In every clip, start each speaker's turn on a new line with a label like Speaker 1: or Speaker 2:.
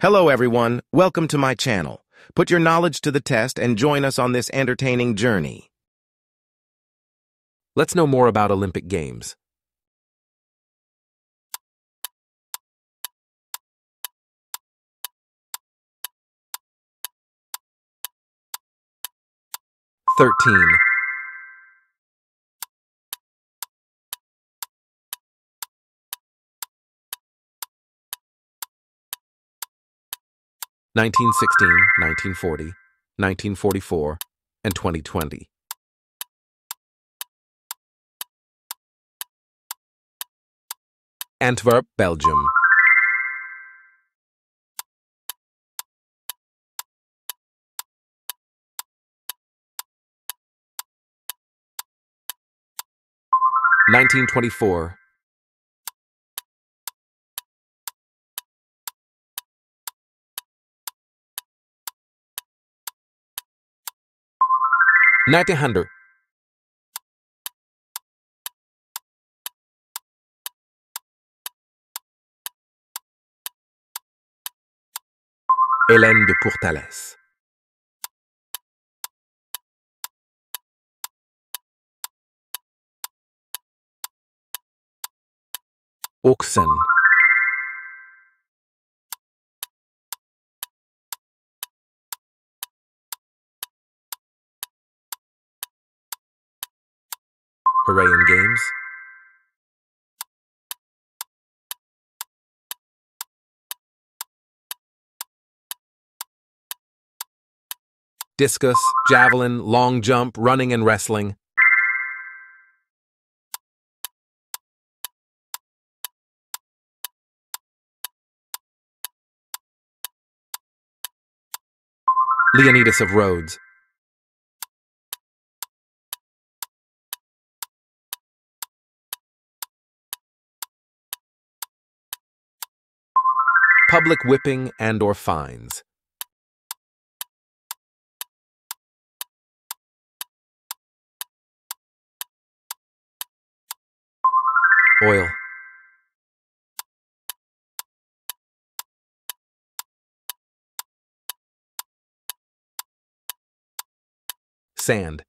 Speaker 1: Hello, everyone. Welcome to my channel. Put your knowledge to the test and join us on this entertaining journey.
Speaker 2: Let's know more about Olympic Games. Thirteen. 1916, 1940, 1944, and 2020. Antwerp, Belgium. Nineteen twenty four 1900. Hélène de Pourtalès. Heraean Games. Discus, javelin, long jump, running and wrestling. Leonidas of Rhodes. Public whipping and or fines. Oil. Sand.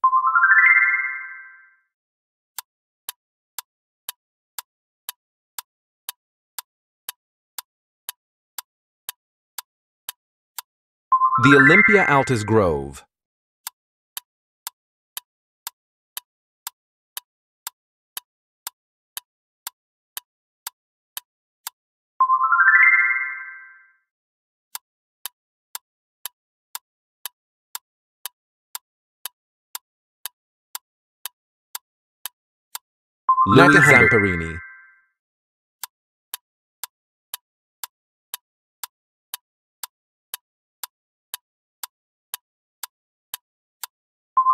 Speaker 2: The Olympia Altis Grove. Louis Zamperini.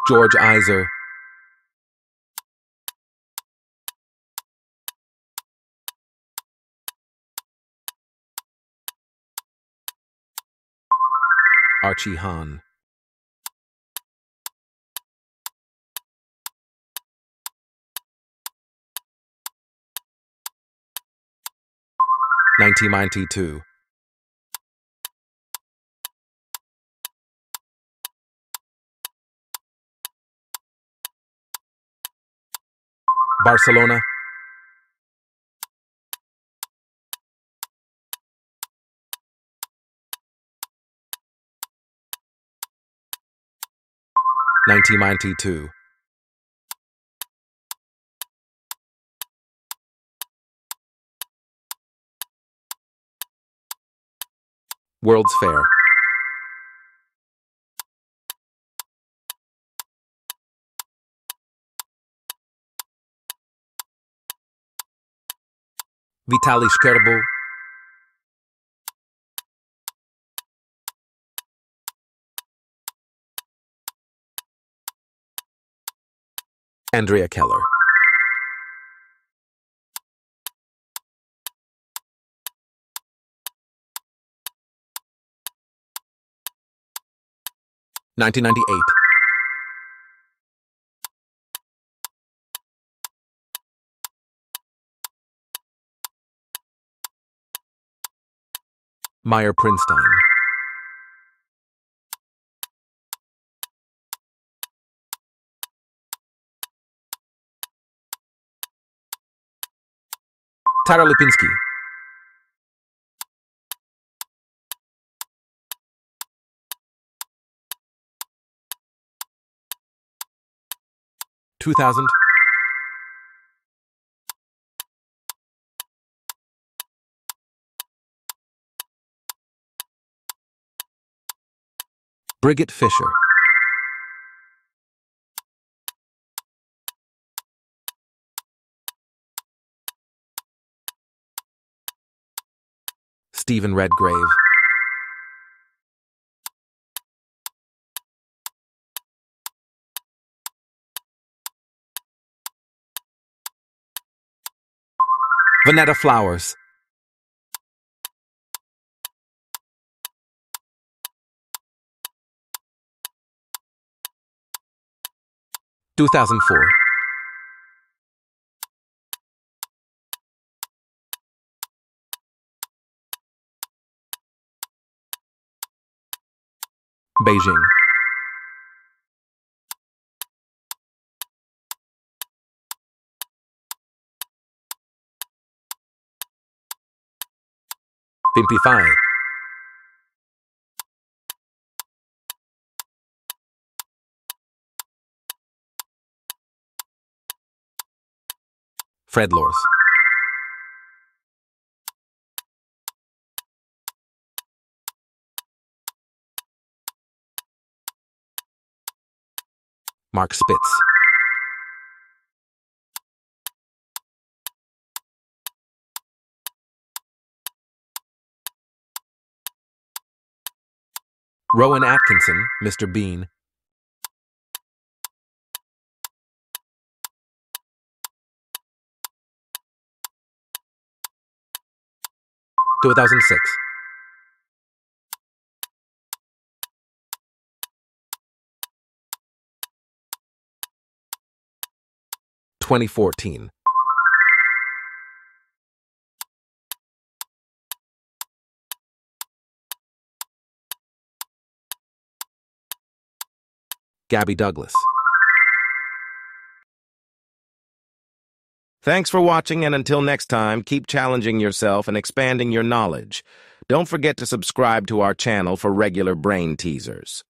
Speaker 2: George Eyser. Archie Hahn. Nineteen ninety two. Barcelona. Nineteen ninety two. World's Fair. Vitaly Scherbo. Andrea Keller. Nineteen ninety eight. Meyer Prinstein. Tara Lipinski. Two thousand Brigitte Fischer. Stephen Redgrave. Vonetta Flowers. Two thousand four. Beijing. Pimpify. Fredlors. Mark Spitz. Rowan Atkinson, Mr. Bean. Two thousand six. Twenty fourteen. Gabby Douglas.
Speaker 1: Thanks for watching, and until next time, keep challenging yourself and expanding your knowledge. Don't forget to subscribe to our channel for regular brain teasers.